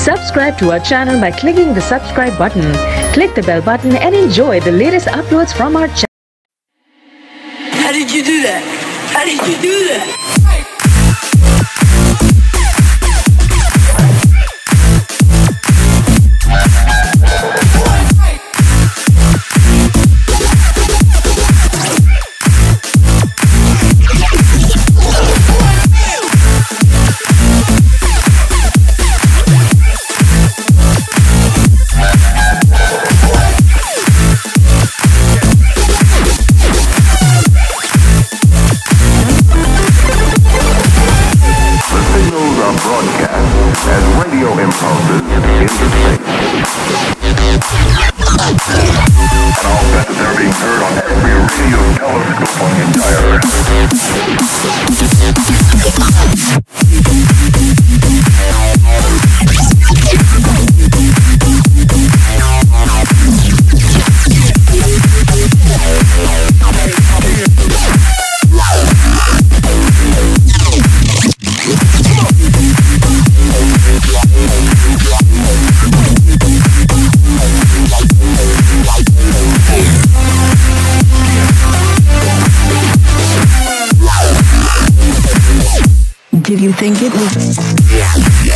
Subscribe to our channel by clicking the subscribe button. Click the bell button and enjoy the latest uploads from our channel. How did you do that? How did you do that? Broadcast as radio impulses into space. if you think it was?